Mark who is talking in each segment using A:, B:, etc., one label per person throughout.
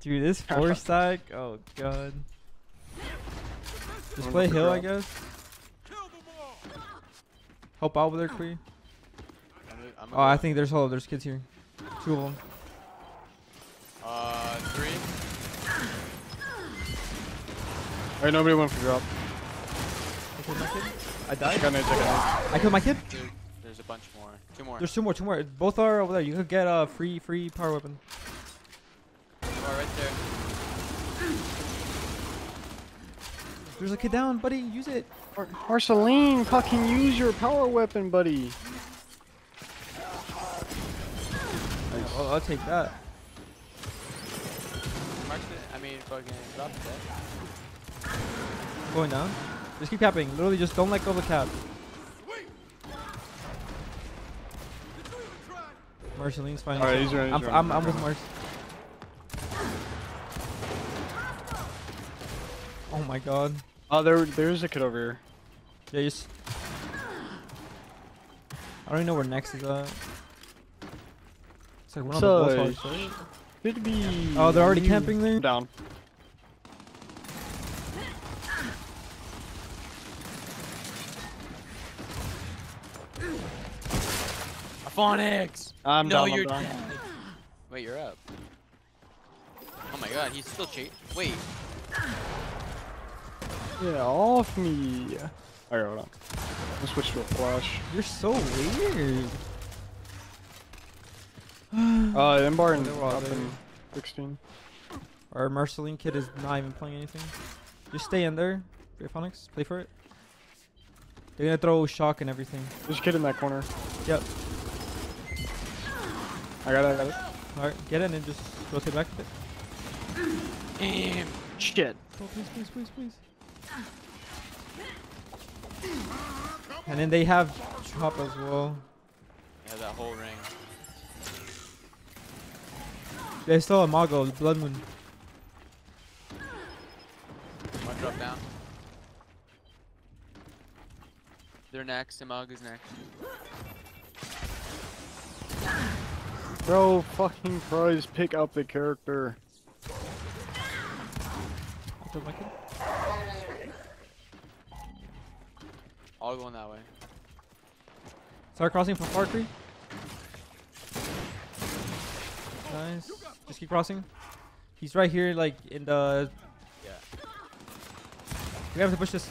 A: Dude, this four stack. Oh god. Just play hill, I guess. Help out with their Queen.
B: I'm, I'm
A: Oh, I think there's hold. There's kids here. Two of them.
B: Uh, three.
C: Alright, nobody went for drop.
A: I killed my kid. I
C: I
A: died.
C: got nades, I got nades.
A: I killed my kid.
B: Dude, there's a bunch more. Two more.
A: There's two more. Two more. Both are over there. You could get a free free power weapon.
B: Two more right there.
A: There's a kid down, buddy. Use it.
C: Mar Marceline, fucking use your power weapon, buddy.
A: I'll, oh, I'll take that.
B: Marks it. I mean, fucking drop it dead.
A: Going down. Just keep capping. Literally, just don't let go of the cap. Marceline's fine.
C: Alright, he's running.
A: I'm,
C: he's
A: I'm,
C: running.
A: I'm with Mars. Oh my god.
C: Oh, there, there's a kid over here.
A: Yeah, just. I don't even know where next is at. It's like one of the boss
C: So,
A: right?
C: Could be.
A: Oh, they're already camping there?
C: I'm down.
B: Phonics!
C: I'm
B: no,
C: down. I'm
B: you're
C: down.
B: dead. Wait, you're up. Oh my god, he's still cheat. Wait,
C: Yeah, off me. Alright, hold on. Let's switch to a flash.
A: You're so weird.
C: Uh, Embar and
A: they're
C: up in 16.
A: Our Marceline kid is not even playing anything. Just stay in there. Phonics, play for it. They're gonna throw shock and everything.
C: There's a kid in that corner.
A: Yep.
C: I got it, I got it.
A: Alright, get in and just rotate back a bit.
B: damn.
C: Shit.
A: Oh, please, please, please, please. And then they have chop as well.
B: Yeah, that whole ring.
A: They still have Mago, Blood Moon.
B: One drop down. They're next. Imag is next.
C: Bro, fucking prize, pick up the character.
A: I killed my
B: All going that way.
A: Start crossing from Far Tree. Nice. Just keep crossing. He's right here, like in the.
B: Yeah.
A: We have to push this.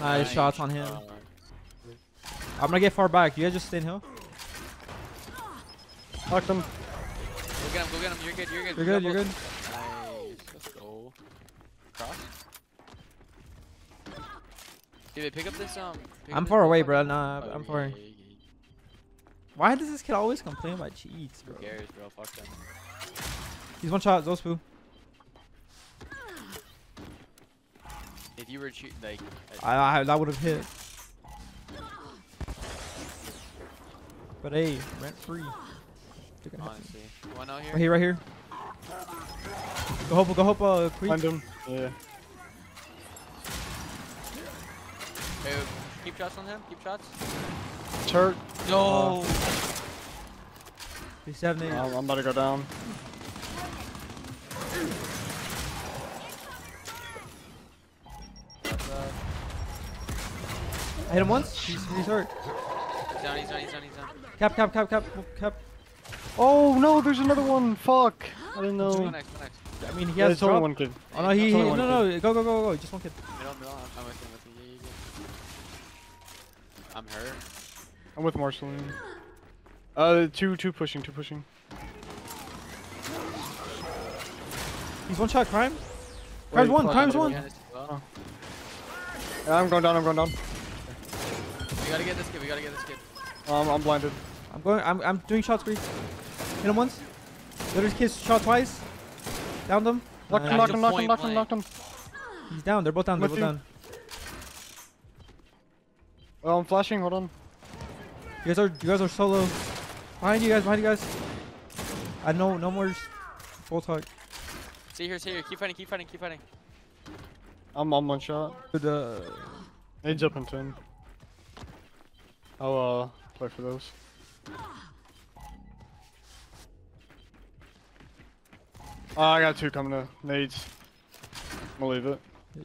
A: Nice, shots on him.
B: Uh,
A: I'm gonna get far back. You guys just stay in hill.
C: Knocked him.
B: go get him. Go get him. You're good. You're good.
A: You're good. You're good.
B: both. Nice. Let's go. Cross. David, pick up this um. pick
A: I'm
B: this
A: far away, bro. Nah,
B: Oh,
A: I'm
B: yeah,
A: far.
B: yeah, yeah, yeah.
A: Why does this kid always complain about cheats,
B: Who
A: bro?
B: cares, bro? Fuck them.
A: He's one shot. Zospu.
B: If you were cheat, like,
A: I, I that would have hit. But hey, rent free. They're gonna have
B: honestly, one out here.
A: Right here, right here. Go hope, go hope, uh, Queen.
C: Find him. Yeah.
B: Hey, keep shots on him. Keep shots.
C: Turret.
B: No.
A: They still have nades.
C: Um, I'm about to go down.
A: I hit him once. He's, he's hurt.
B: he's down. He's down. He's down. He's down.
A: Cap, cap, cap, cap, cap.
C: Oh no, there's another one. Fuck. I didn't
B: Go
C: know.
B: next. Go next.
A: I mean, he
C: Yeah,
A: has
C: there's only one kid.
A: Oh no, he,
C: There's
A: he
C: only
A: no,
C: one
A: no, go, go, go, go, just one kid.
B: Middle, middle. I'm, I'm with him. I'm hurt.
C: I'm with Marceline. Uh, two, two pushing, two pushing.
A: He's one shot, crime. Crime's one,
C: fuck,
A: crime's one.
B: Yeah, well.
C: Yeah, I'm going down, I'm going down.
B: We gotta get this kid. We gotta get this kid.
C: Um, I'm blinded.
A: I'm going, I'm, I'm doing shot screen. Hit him once. The other kid's shot twice. Downed him.
C: Knocked him,
A: Nice.
C: knocked him, knocked him,
B: Point
C: knocked him, knocked him.
A: He's down. They're both down. They're both down.
C: Oh, I'm flashing. Hold on.
A: You guys are you guys are solo. Behind you guys. Behind you guys. I know. No more. Full talk.
B: See here. See here. Keep fighting. Keep fighting. Keep fighting.
C: I'm on one shot.
A: The
C: uh, Age up and turn. I'll uh, play for those. Oh, I got two coming to nades. I'll leave it.
A: Yeah,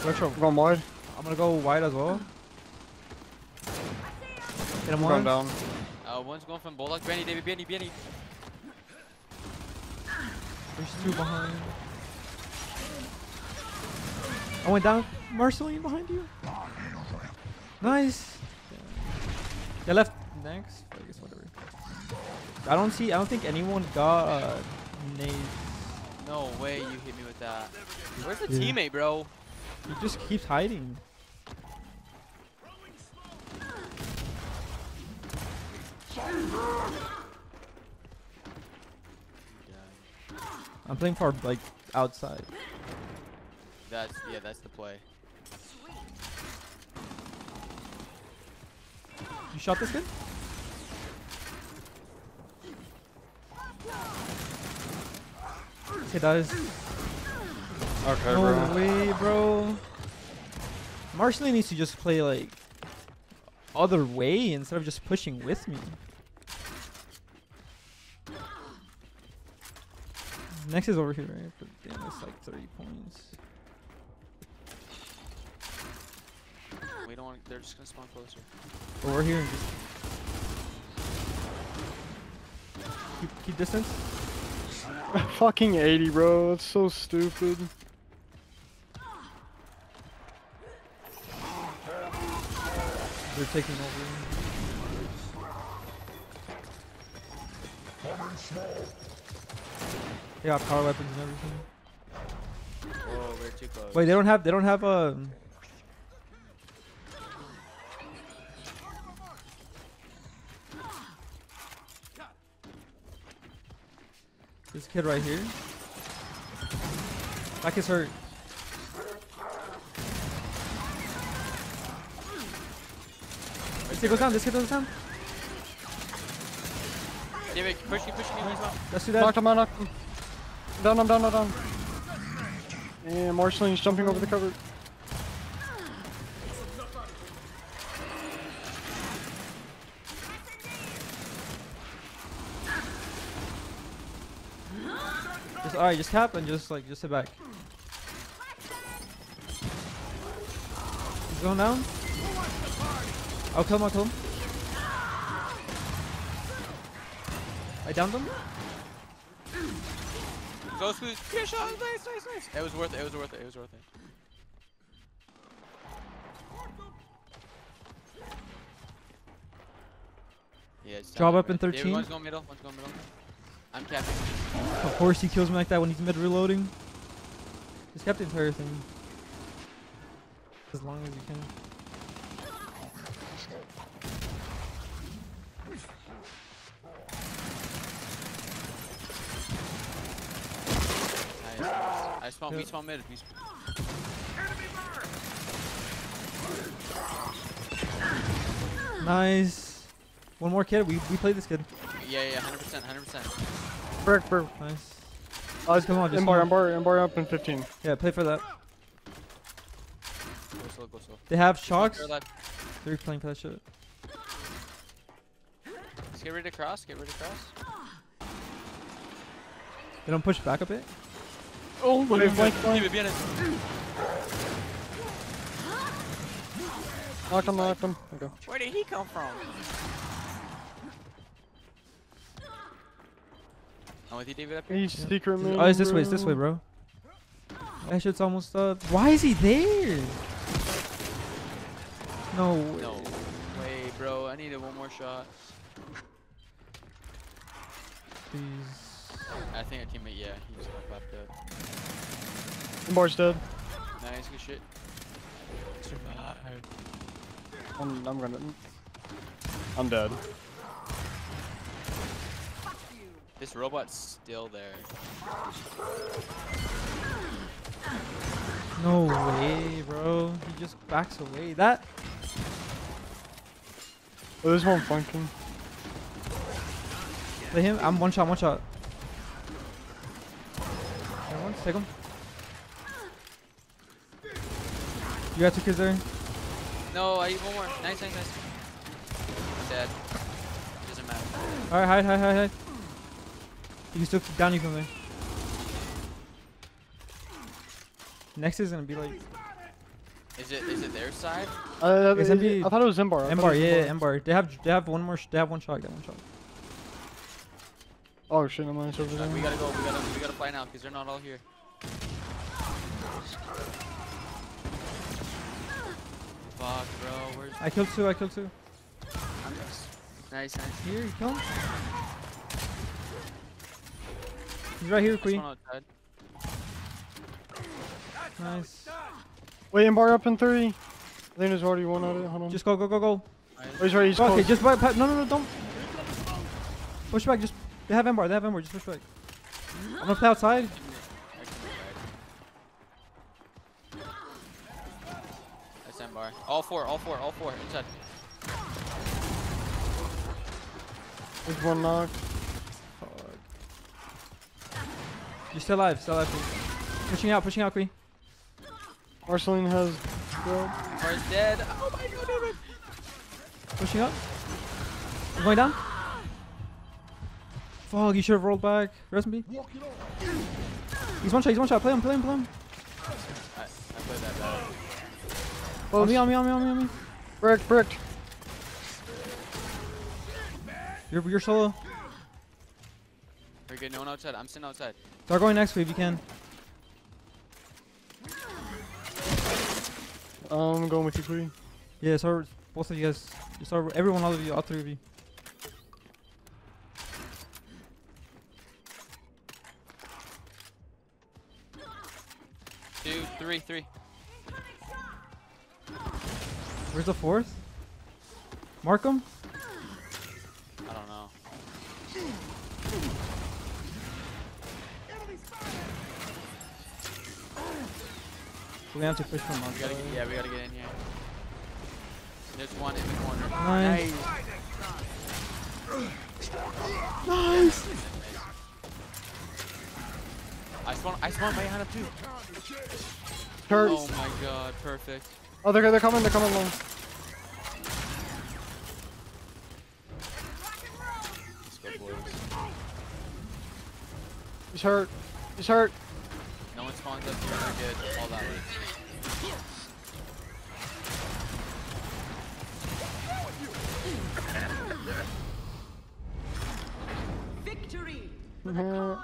A: you see.
C: Retro, I'm going wide.
A: I'm gonna go wide as well. Get him
C: I'm going
A: one.
C: down.
B: Uh, one's going from Bulldog. Benny, David, Benny, Benny.
A: There's two behind. I went down. Marceline behind you. Nice. They left next. I guess whatever. I don't see. I don't think anyone got uh, nades.
B: No way you hit me with that. Where's the
A: Yeah.
B: teammate, bro?
A: He just keeps hiding. I'm playing for like outside.
B: That's yeah, that's the play.
A: You shot this kid? Okay, does.
C: Okay,
A: No
C: bro.
A: way, bro. Marceline needs to just play like other way instead of just pushing with me. Next is over here, right? But damn, it's like 30 points.
B: We don't want. They're just gonna spawn closer.
A: Over here and just keep, keep distance.
C: Fucking 80, bro. That's so stupid.
A: They're taking over. They got power weapons and everything.
B: Whoa, we're too close.
A: Wait, they don't have. They don't have um. This kid right here. That kid's hurt. This kid goes down. This kid goes down.
B: David, push me, push me, please. Mom.
A: Let's do that.
C: Knocked him out, knocked him. Down, I'm down, I'm down. And Marceline's jumping over the cover.
A: Just alright, just cap and just like just sit back. He's going down. I'll kill him, I'll kill him. I downed him.
B: Go smooth. Good shot. Nice, nice, nice. It was worth it. It was worth it. It was worth it. Yeah, it's
A: Drop up in
B: there. David,
A: 13.
B: One's going middle. One's going middle. I'm capping.
A: Of course he kills me like that when he's mid reloading. Just cap the entire thing. As long as you can.
B: I spawn. We
A: Yeah.
B: spawn mid. We spawn.
A: Nice. One more kid. We we played this kid.
B: Yeah, yeah, 100%, 100%.
C: Brick, brick.
A: Nice.
C: Uh,
A: Just come on, just
C: Embar,
A: come
C: Embar, Embar up in 15.
A: Yeah, play for that.
B: Go slow, go slow.
A: They have
B: Just
A: shocks.
B: clear.
A: They're playing for that shit.
B: Just get ready to cross. Get ready to cross.
A: They don't push back a bit.
C: Oh, wait, flank, flank.
B: David, behind us.
C: Knocked him, knocked him. Okay.
B: Where did he come from? I'm with you, David, up here.
C: He's secret man.
A: Oh, it's this way. It's this way, bro. That shit's almost up. Why is he there? No. way.
B: No way, bro. I needed one more shot.
A: Please.
B: I think our teammate, yeah, he just got clapped up.
C: Embar's dead.
B: Nice, good shit. Survive.
C: I'm, I'm gonna. I'm dead.
B: This robot's still there.
A: No way, bro. He just backs away. That.
C: Oh, there's one flanking.
A: Play him. I'm one shot. One shot. Everyone, take him. You got two kids there.
B: No, I need one more. Nice, nice, nice. I'm dead. Doesn't matter.
A: All right, hide, hide, hide, hide. You can still down you from there. Next is gonna be like
B: Is it is it their side?
C: Uh,
A: It's
C: I,
A: MB
C: I thought it was Zimbar. I
A: Embar, yeah,
C: Zimbar.
A: Embar. They have they have one more. They have one shot. Got one shot.
C: Oh shit, I'm on over there.
B: we gotta go. We gotta we gotta fly now because they're not all here. Fuck, bro. Where's
A: I killed two. I killed two.
B: nice, nice.
A: Here, he comes. He's right here, Queen.
B: one outside.
A: Nice.
C: Wait, Embar up in three. I think there's already one out of it. Hold on.
A: Just go, go, go, go.
C: oh, he's right. He's
A: okay,
C: close.
A: just right. pa- No, no, no, don't. Push back. Just. They have Embar. They have Embar. Just push back. I'm gonna play outside.
B: I can move right. That's M bar. All four, all four, all four. Inside.
C: There's one knock.
A: You're still alive. Still alive. Queen. Pushing out. Pushing out, Queen.
C: Marceline has. Well,
B: Bar's dead. Oh my god, damn it.
A: Pushing up. He's going down. Fuck, you should have rolled back. Rest in peace. He's one shot, he's one shot. Play him, play him, play him.
B: I, I played that bad.
A: On me, on me, on me, on me, on me.
C: bricked, bricked.
A: You're, you're solo.
B: Very good. No one outside. I'm sitting outside.
A: Start going next wave you can.
C: Um, I'm going with you, Queen.
A: Yeah, start both of you guys. You Start everyone, all of you, all three of you.
B: Three, three.
A: Where's the fourth? Mark him.
B: I don't know.
A: We have to push from
B: gotta yeah, we gotta get in here. There's one in the corner.
A: Nice.
B: Nice. I spawned, I spawned my Hana too.
C: Kurt.
B: Oh my god, perfect.
C: Oh, they're, they're coming. They're coming long.
B: Let's go, boys.
C: He's hurt. He's hurt.
B: No one spawns up here. We're good. All that way.
D: Victory!
C: Mhm.